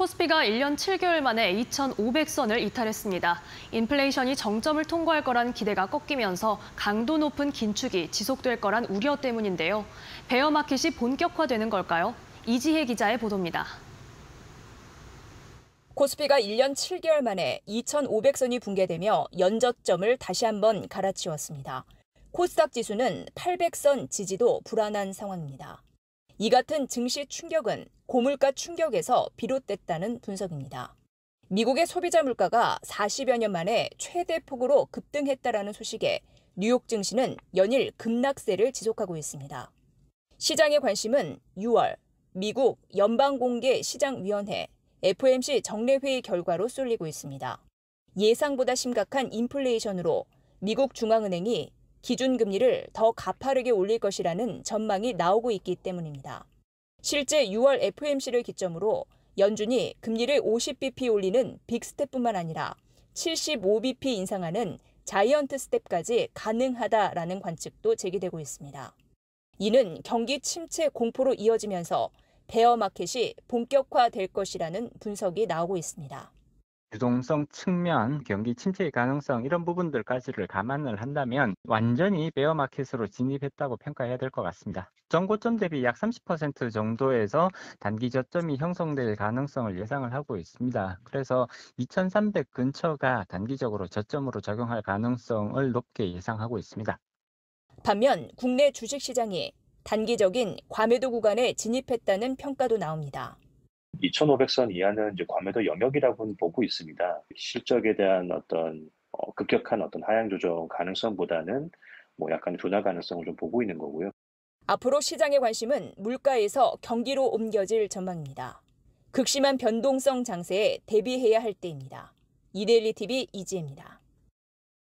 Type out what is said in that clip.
코스피가 1년 7개월 만에 2,500선을 이탈했습니다. 인플레이션이 정점을 통과할 거란 기대가 꺾이면서 강도 높은 긴축이 지속될 거란 우려 때문인데요. 베어 마켓이 본격화되는 걸까요? 이지혜 기자의 보도입니다. 코스피가 1년 7개월 만에 2,500선이 붕괴되며 연저점을 다시 한번 갈아치웠습니다. 코스닥 지수는 800선 지지도 불안한 상황입니다. 이 같은 증시 충격은 고물가 충격에서 비롯됐다는 분석입니다. 미국의 소비자 물가가 40여 년 만에 최대 폭으로 급등했다라는 소식에 뉴욕 증시는 연일 급락세를 지속하고 있습니다. 시장의 관심은 6월 미국 연방공개시장위원회 FOMC 정례회의 결과로 쏠리고 있습니다. 예상보다 심각한 인플레이션으로 미국 중앙은행이 기준금리를 더 가파르게 올릴 것이라는 전망이 나오고 있기 때문입니다. 실제 6월 FOMC를 기점으로 연준이 금리를 50bp 올리는 big step뿐만 아니라 75bp 인상하는 giant step까지 가능하다라는 관측도 제기되고 있습니다. 이는 경기 침체 공포로 이어지면서 베어 마켓이 본격화될 것이라는 분석이 나오고 있습니다. 유동성 측면, 경기 침체의 가능성 이런 부분들까지를 감안을 한다면 완전히 베어 마켓으로 진입했다고 평가해야 될 것 같습니다. 전고점 대비 약 30% 정도에서 단기 저점이 형성될 가능성을 예상을 하고 있습니다. 그래서 2300 근처가 단기적으로 저점으로 적용할 가능성을 높게 예상하고 있습니다. 반면 국내 주식시장이 단기적인 과매도 구간에 진입했다는 평가도 나옵니다. 2,500선 이하는 이제 과매도 영역이라고는 보고 있습니다. 실적에 대한 어떤 어, 급격한 어떤 하향 조정 가능성보다는 뭐 약간의 둔화 가능성을 좀 보고 있는 거고요. 앞으로 시장의 관심은 물가에서 경기로 옮겨질 전망입니다. 극심한 변동성 장세에 대비해야 할 때입니다. 이데일리 TV 이지혜입니다.